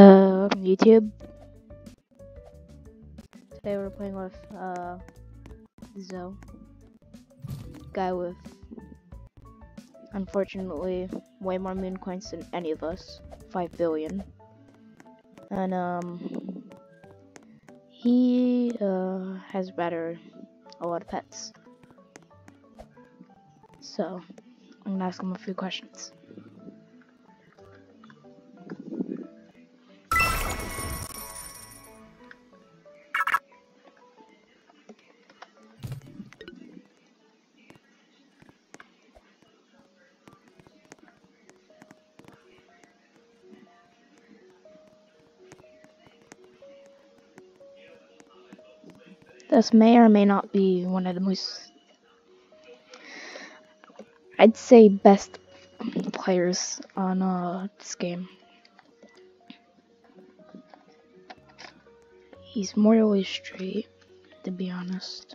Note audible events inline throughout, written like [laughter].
Uh, YouTube. Today we're playing with uh Zoe, guy with unfortunately way more moon coins than any of us, five billion, and um he uh has better a lot of pets. So I'm gonna ask him a few questions. This may or may not be one of the most, I'd say, best players on uh, this game. He's morally straight, to be honest.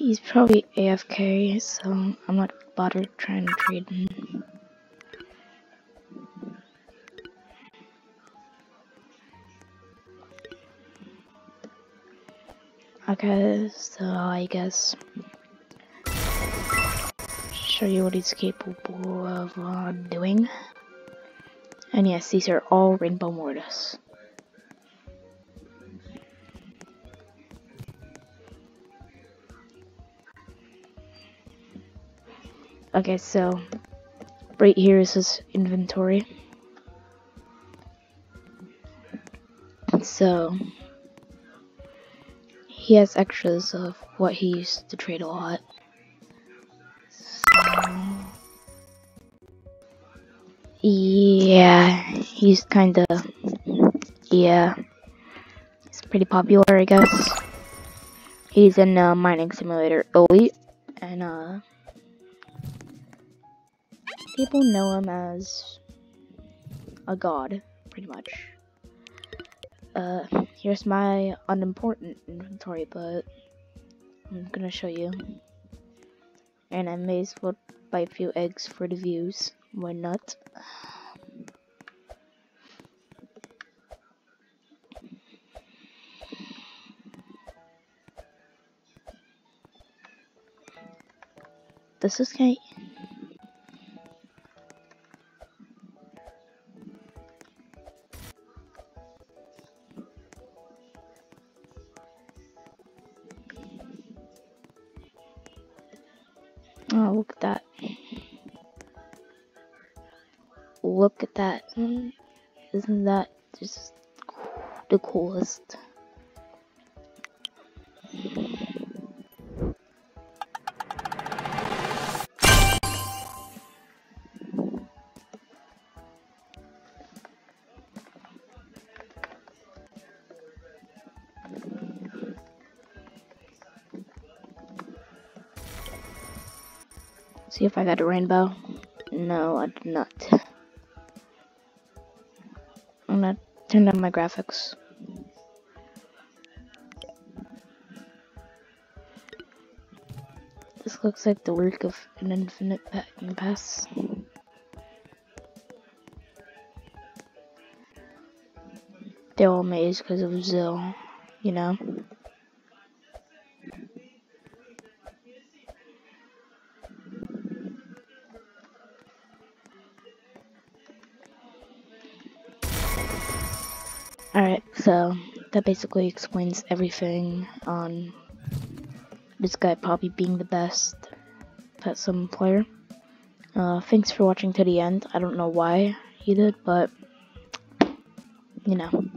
He's probably AFK, so I'm not bothered trying to trade him. Okay, so I guess show you what he's capable of uh, doing. And yes, these are all Rainbow Mortuus. Okay, so right here is his inventory. So he has extras of what he used to trade a lot. So, yeah, he's kinda yeah. He's pretty popular I guess. He's in uh, Mining Simulator Elite and uh people know him as a god, pretty much. Uh, here's my unimportant inventory, but I'm gonna show you. And I may as well buy a few eggs for the views. Why not? This is kind Oh, look at that. Look at that. Isn't that just the coolest? See if I got a rainbow. No, I did not. [laughs] I'm gonna turn down my graphics. This looks like the work of an infinite packing pass. They're all made because of Zill, you know? Alright, so that basically explains everything on this guy probably being the best Pet Sim player. Uh, thanks for watching to the end. I don't know why he did, but, you know.